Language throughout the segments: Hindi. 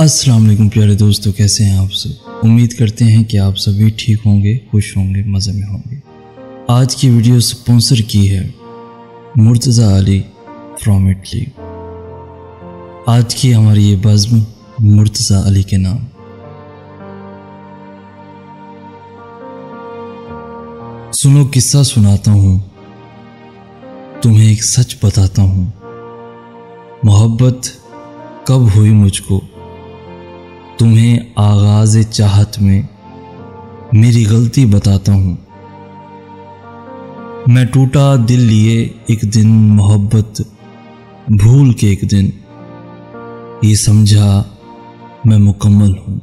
अस्सलाम वालेकुम प्यारे दोस्तों, कैसे हैं आप सब? उम्मीद करते हैं कि आप सभी ठीक होंगे, खुश होंगे, मज़े में होंगे। आज की वीडियो स्पॉन्सर की है मुर्तज़ा अली फ्रॉम इटली आज की हमारी ये बज़म मुर्तज़ा अली के नाम। सुनो, किस्सा सुनाता हूँ, तुम्हें एक सच बताता हूँ। मोहब्बत कब हुई मुझको? तुम्हें आगाज़ चाहत में मेरी गलती बताता हूँ। मैं टूटा दिल लिए एक दिन मोहब्बत, भूल के एक दिन। ये समझा मैं मुकम्मल हूँ।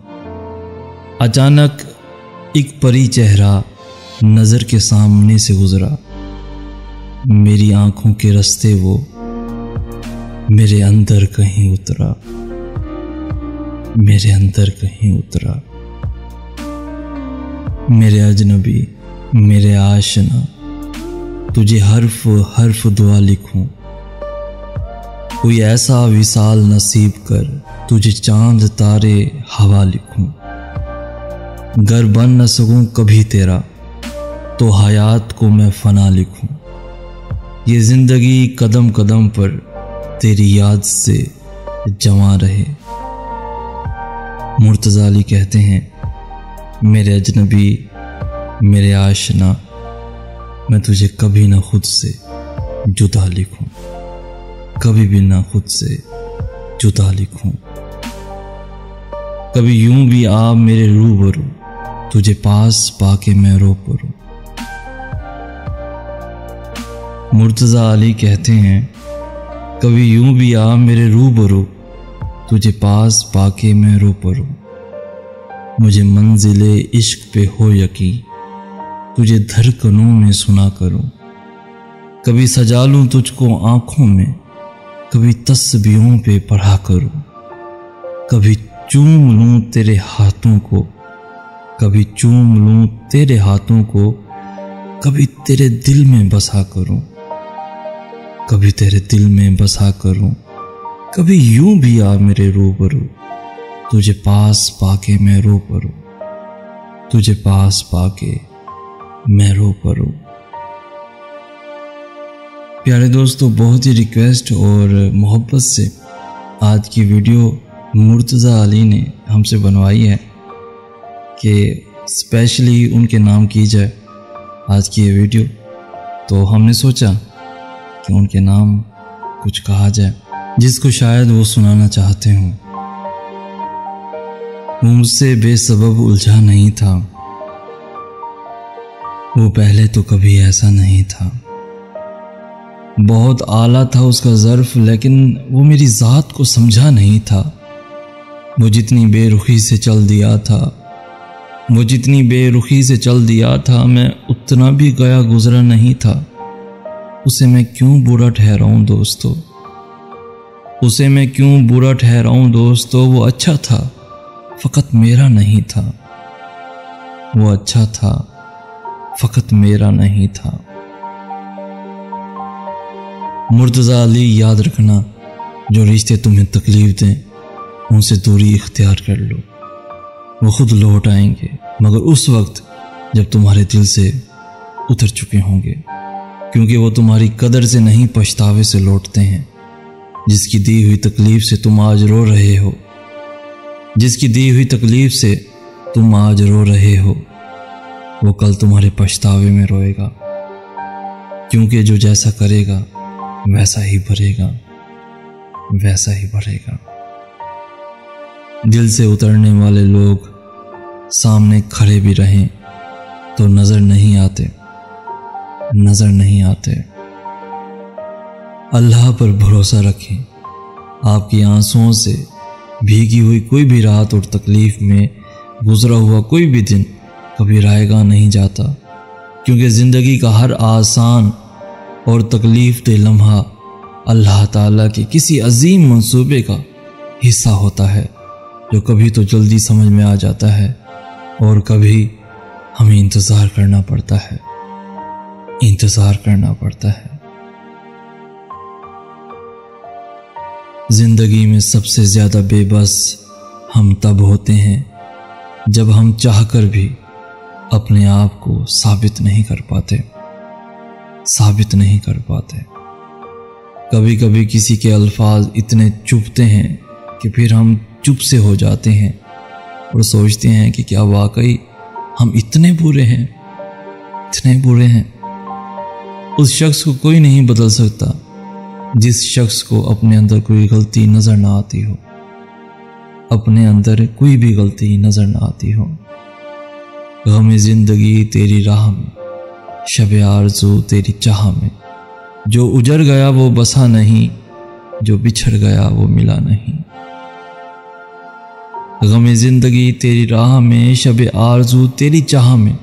अचानक एक परी चेहरा नज़र के सामने से गुजरा। मेरी आँखों के रास्ते वो मेरे अंदर कहीं उतरा। मेरे अंदर कहीं उतरा। मेरे अजनबी, मेरे आशना, तुझे हर्फ हर्फ दुआ लिखूं। कोई ऐसा विशाल नसीब कर, तुझे चाँद तारे हवा लिखूं। घर बन न सकूँ कभी तेरा तो हयात को मैं फना लिखूं। ये ज़िंदगी कदम कदम पर तेरी याद से जमा रहे। मुर्तज़ा अली कहते हैं, मेरे अजनबी, मेरे आशना, मैं तुझे कभी ना खुद से जुदा लिखूं कभी भी ना खुद से जुदा लिखूं कभी यूँ भी आप मेरे रूबरू, तुझे पास पाके मैं रो पड़ू मुर्तज़ा अली कहते हैं, कभी यूँ भी आ मेरे रूबरू तुझे पास पाके मैं रो पड़ू। मुझे मंजिले इश्क पे हो यकीन। तुझे धड़कनों में सुना करूँ। कभी सजा लूँ तुझको आँखों में। कभी तस्बियों पे पढ़ा करूँ। कभी चूम लूँ तेरे हाथों को। कभी चूम लूँ तेरे हाथों को। कभी तेरे दिल में बसा करूँ। कभी तेरे दिल में बसा करूँ। कभी यूँ भी आ मेरे रूबरू। तुझे पास पाके मैं रो पड़ू तुझे पास पाके मैं रो पड़ू प्यारे दोस्तों, बहुत ही रिक्वेस्ट और मोहब्बत से आज की वीडियो मुर्तज़ा अली ने हमसे बनवाई है कि स्पेशली उनके नाम की जाए आज की ये वीडियो। तो हमने सोचा कि उनके नाम कुछ कहा जाए। जिसको शायद वो सुनाना चाहते हों। वो मुझसे बेसबब उलझा नहीं था। वो पहले तो कभी ऐसा नहीं था। बहुत आला था उसका ज़र्फ, लेकिन वो मेरी ज़ात को समझा नहीं था। वो जितनी बेरुखी से चल दिया था, वो जितनी बेरुखी से चल दिया था, मैं उतना भी गया गुजरा नहीं था। उसे मैं क्यों बुरा ठहराऊं दोस्तों? उसे मैं क्यों बुरा ठहराऊं दोस्तों? वो अच्छा था, फ़कत मेरा नहीं था। वो अच्छा था, फ़कत मेरा नहीं था। मुर्तज़ा अली, याद रखना, जो रिश्ते तुम्हें तकलीफ़ दें, उनसे दूरी इख्तियार कर लो। वो खुद लौट आएँगे, मगर उस वक्त जब तुम्हारे दिल से उतर चुके होंगे, क्योंकि वो तुम्हारी कदर से नहीं पछतावे से लौटते हैं। जिसकी दी हुई तकलीफ़ से तुम आज रो रहे हो। जिसकी दी हुई तकलीफ़ से तुम आज रो रहे हो। वो कल तुम्हारे पछतावे में रोएगा। क्योंकि जो जैसा करेगा, वैसा ही भरेगा। वैसा ही भरेगा। दिल से उतरने वाले लोग सामने खड़े भी रहें तो नज़र नहीं आते। नज़र नहीं आते। अल्लाह पर भरोसा रखें। आपकी आंसुओं से भीगी हुई कोई भी रात और तकलीफ़ में गुजरा हुआ कोई भी दिन कभी रायगा नहीं जाता, क्योंकि ज़िंदगी का हर आसान और तकलीफ़ दे लम्हा अल्लाह ताला के किसी अजीम मंसूबे का हिस्सा होता है, जो कभी तो जल्दी समझ में आ जाता है और कभी हमें इंतज़ार करना पड़ता है। इंतज़ार करना पड़ता है। ज़िंदगी में सबसे ज़्यादा बेबस हम तब होते हैं जब हम चाहकर भी अपने आप को साबित नहीं कर पाते। साबित नहीं कर पाते। कभी कभी किसी के अल्फाज इतने चुपते हैं कि फिर हम चुप से हो जाते हैं और सोचते हैं कि क्या वाकई हम इतने बुरे हैं, इतने बुरे हैं। उस शख्स को कोई नहीं बदल सकता। जिस शख्स को अपने अंदर कोई गलती नज़र ना आती हो, अपने अंदर कोई भी गलती नज़र ना आती हो गम ज़िंदगी तेरी राह में शब आरज़ू तेरी चाह में, जो उजर गया वो बसा नहीं, जो बिछड़ गया वो मिला नहीं। गम ज़िंदगी तेरी राह में शब आरज़ू तेरी चाह में,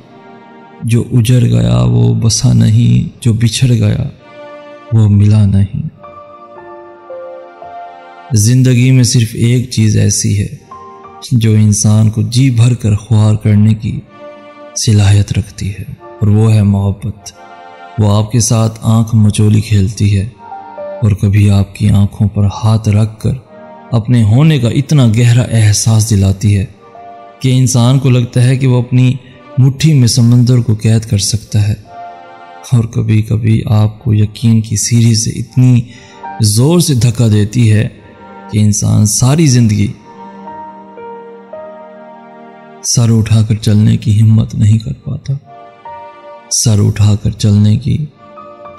जो उजर गया वो बसा नहीं, जो बिछड़ गया वो मिला नहीं। ज़िंदगी में सिर्फ़ एक चीज़ ऐसी है जो इंसान को जी भर कर ख्वार करने की सलाहियत रखती है, और वो है मोहब्बत। वो आपके साथ आँख मचोली खेलती है, और कभी आपकी आँखों पर हाथ रख कर अपने होने का इतना गहरा एहसास दिलाती है कि इंसान को लगता है कि वो अपनी मुट्ठी में समंदर को कैद कर सकता है। और कभी कभी आपको यकीन की सीढ़ी से इतनी ज़ोर से धक्का देती है कि इंसान सारी ज़िंदगी सर उठाकर चलने की हिम्मत नहीं कर पाता। सर उठाकर चलने की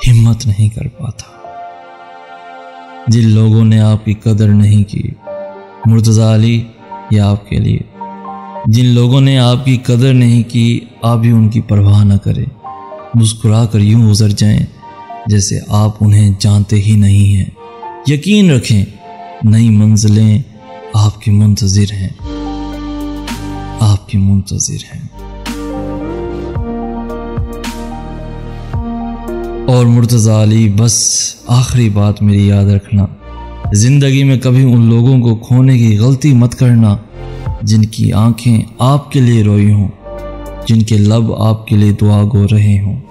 हिम्मत नहीं कर पाता। जिन लोगों ने आपकी कदर नहीं की, मुर्तजा अली या आपके लिए। जिन लोगों ने आपकी कदर नहीं की, आप भी उनकी परवाह न करें। मुस्कुरा कर यूँ गुजर जाएँ, जैसे आप उन्हें जानते ही नहीं हैं। यकीन रखें नई मंजिलें आपकी मुंतजिर हैं। आपकी मुंतजिर हैं। और मुर्तज़ा अली, बस आखिरी बात मेरी याद रखना। ज़िंदगी में कभी उन लोगों को खोने की गलती मत करना, जिनकी आँखें आपके लिए रोई हों, जिनके लब आपके लिए दुआ गो रहे हों,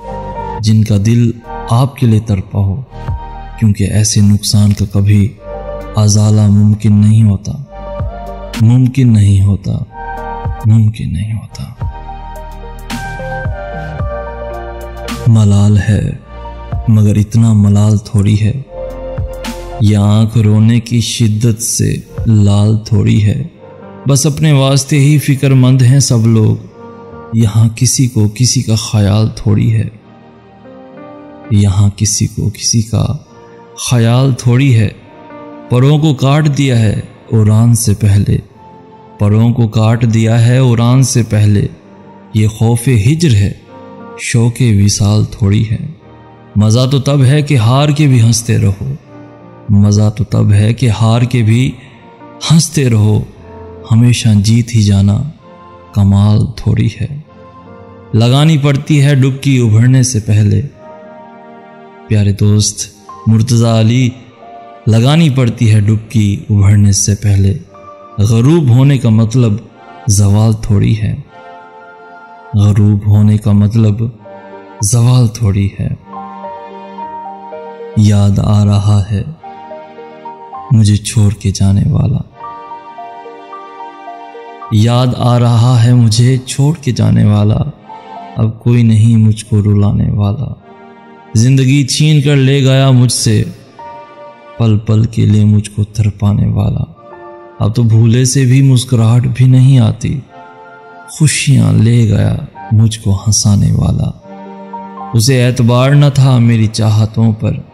जिनका दिल आपके लिए तरपा हो, क्योंकि ऐसे नुकसान का कभी अजाला मुमकिन नहीं होता। मुमकिन नहीं होता। मुमकिन नहीं होता। मलाल है, मगर इतना मलाल थोड़ी है। यह आँख रोने की शिद्दत से लाल थोड़ी है। बस अपने वास्ते ही फिक्रमंद हैं सब लोग। यहाँ किसी को किसी का ख्याल थोड़ी है। यहाँ किसी को किसी का ख्याल थोड़ी है। परों को काट दिया है उड़ान से पहले। परों को काट दिया है उड़ान से पहले। ये खौफ हिजर है, शौक विशाल थोड़ी है। मज़ा तो तब है कि हार के भी हँसते रहो। मज़ा तो तब है कि हार के भी हँसते रहो। हमेशा जीत ही जाना कमाल थोड़ी है। लगानी पड़ती है डुबकी उभरने से पहले। प्यारे दोस्त, मुर्तज़ा अली लगानी पड़ती है डुबकी उभरने से पहले। गरूब होने का मतलब जवाल थोड़ी है। गरूब होने का मतलब जवाल थोड़ी है। याद आ रहा है मुझे छोड़ के जाने वाला। याद आ रहा है मुझे छोड़ के जाने वाला। अब कोई नहीं मुझको रुलाने वाला। ज़िंदगी छीन कर ले गया मुझसे। पल पल के लिए मुझको थरपाने वाला। अब तो भूले से भी मुस्कुराहट भी नहीं आती। खुशियाँ ले गया मुझको हंसाने वाला। उसे एतबार न था मेरी चाहतों पर।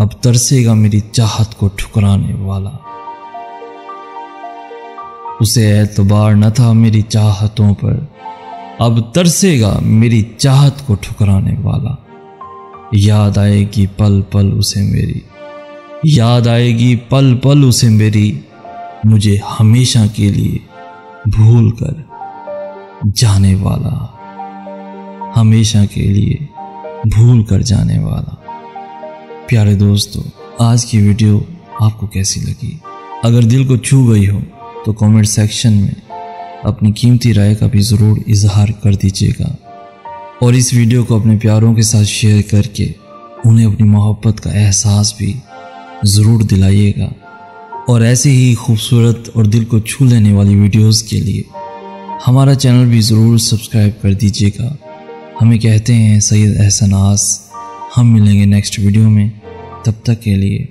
अब तरसेगा मेरी चाहत को ठुकराने वाला। उसे एतबार न था मेरी चाहतों पर। अब तरसेगा मेरी चाहत को ठुकराने वाला। याद आएगी पल पल उसे मेरी। याद आएगी पल पल उसे मेरी, मुझे हमेशा के लिए भूल कर जाने वाला। हमेशा के लिए भूल कर जाने वाला। प्यारे दोस्तों, आज की वीडियो आपको कैसी लगी? अगर दिल को छू गई हो तो कमेंट सेक्शन में अपनी कीमती राय का भी ज़रूर इजहार कर दीजिएगा। और इस वीडियो को अपने प्यारों के साथ शेयर करके उन्हें अपनी मोहब्बत का एहसास भी ज़रूर दिलाइएगा। और ऐसे ही खूबसूरत और दिल को छू लेने वाली वीडियोस के लिए हमारा चैनल भी ज़रूर सब्सक्राइब कर दीजिएगा। हमें कहते हैं, सैयद एहसनास हम मिलेंगे नेक्स्ट वीडियो में। तब तक के लिए